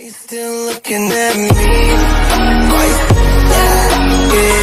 Are you still looking at me? Are you, yeah, yeah.